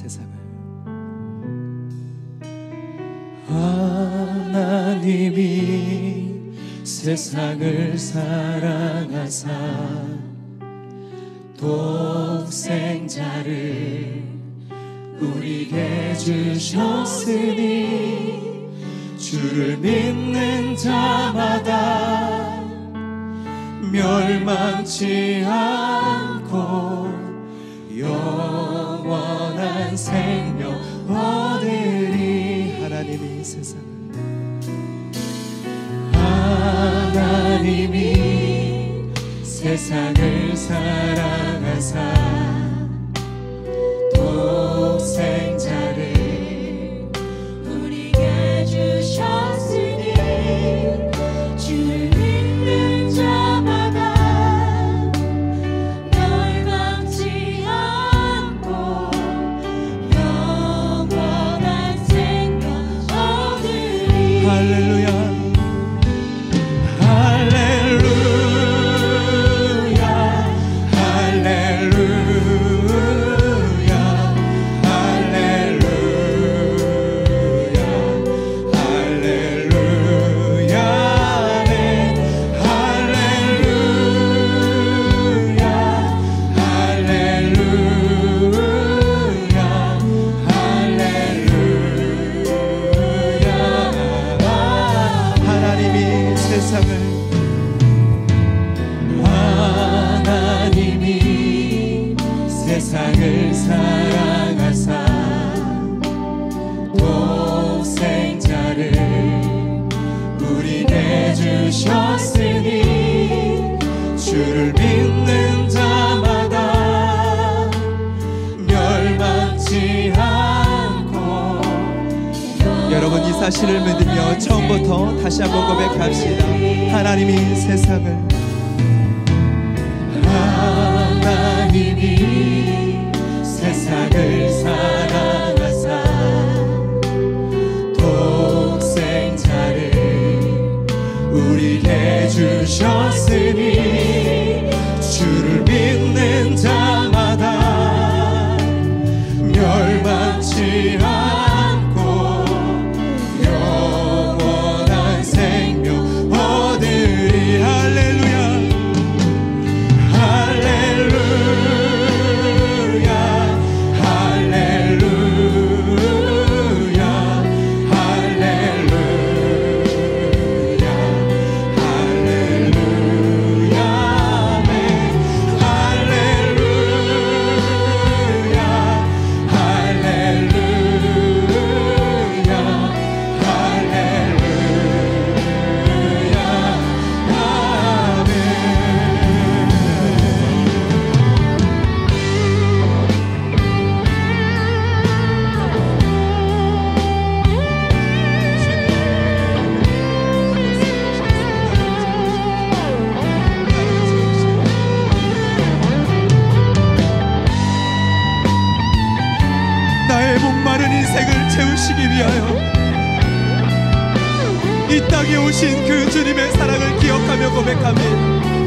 세상을. 하나님이 세상을 사랑하사 독생자를 우리에게 주셨으니 주를 믿는 자마다 멸망치 않 영원한 생명 얻으리 하나님이 세상을. 하나님이 세상을 사랑하사 얻 주를 믿는 자마다 멸망치 않고. 여러분 이 사실을 믿으며 처음부터 다시 한번 고백합시다. 하나님이 세상을 하나님이 세상을 사 이 땅에 오신 그 주님의 사랑을 기억하며 고백합니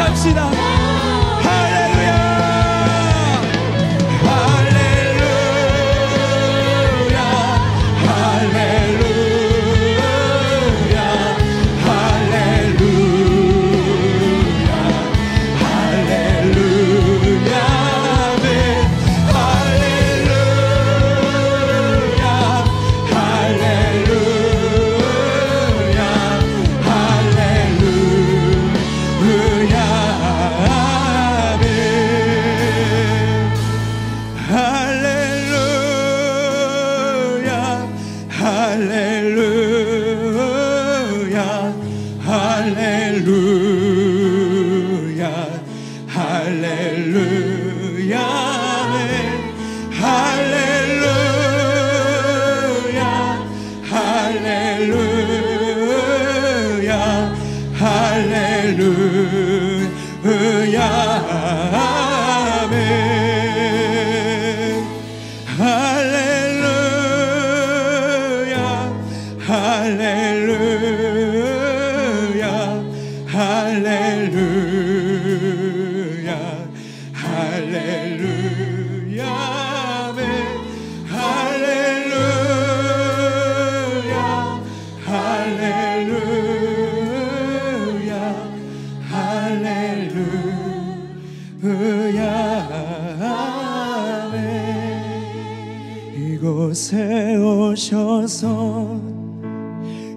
번더 고백합시다 할렐루야 할렐루야 할렐루야 할렐루야 할렐루야 할렐루야 이곳에 오셔서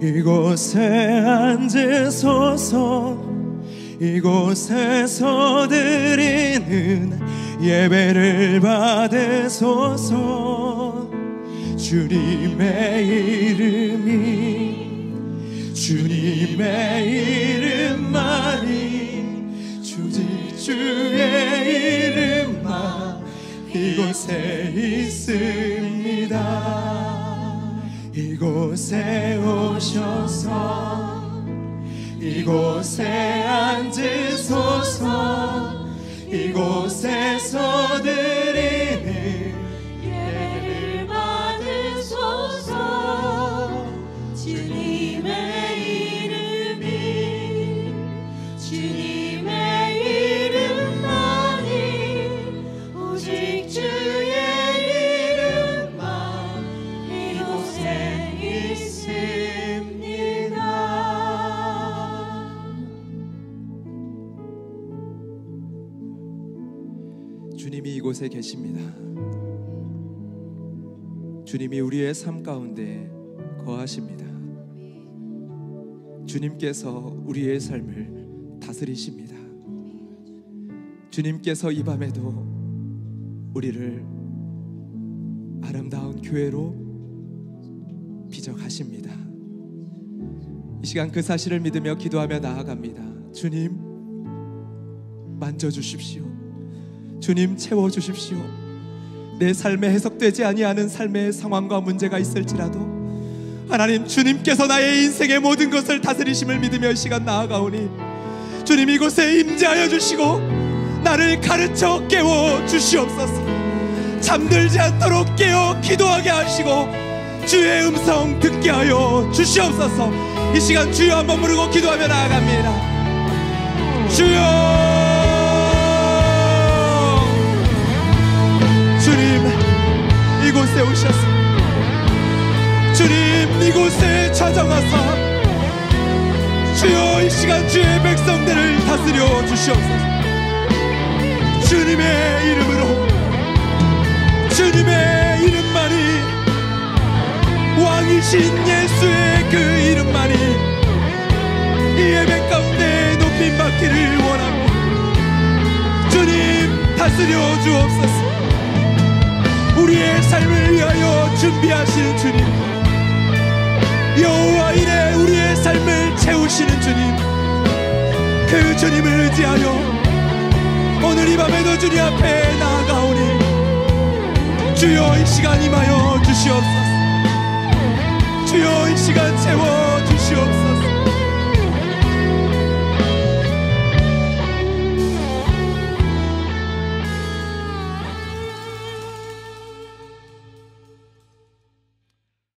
이곳에 앉으소서 이곳에서 드리는 예배를 받으소서 주님의 이름이 주님의 이름만이 주지 주의 이름만 이곳에 있습니다 이곳에 오셔서 이곳에 앉으소서 이곳 계십니다. 주님이 우리의 삶 가운데 거하십니다. 주님께서 우리의 삶을 다스리십니다. 주님께서 이 밤에도 우리를 아름다운 교회로 빚어가십니다. 이 시간 그 사실을 믿으며 기도하며 나아갑니다. 주님, 만져주십시오. 주님 채워 주십시오. 내 삶에 해석되지 아니하는 삶의 상황과 문제가 있을지라도 하나님 주님께서 나의 인생의 모든 것을 다스리심을 믿으며 이 시간 나아가오니 주님 이곳에 임재하여 주시고 나를 가르쳐 깨워 주시옵소서. 잠들지 않도록 깨어 기도하게 하시고 주의 음성 듣게 하여 주시옵소서. 이 시간 주여 한번 부르고 기도하며 나아갑니다. 주여 이곳에 오셔서 주님 이곳에 찾아가서 주여 이 시간 주의 백성들을 다스려 주시옵소서. 주님의 이름으로 주님의 이름만이 왕이신 예수의 그 이름만이 이 예배 가운데 높임 받기를 원합니다 주님 다스려 주옵소서 우리의 삶을 위하여 준비하시는 주님. 여호와 이래 우리의 삶을 채우시는 주님. 그 주님을 의지하여 오늘 이 밤에도 주님 앞에 나아가오니 주여 이 시간 임하여 주시옵소서. 주여 이 시간 채워 주시옵소서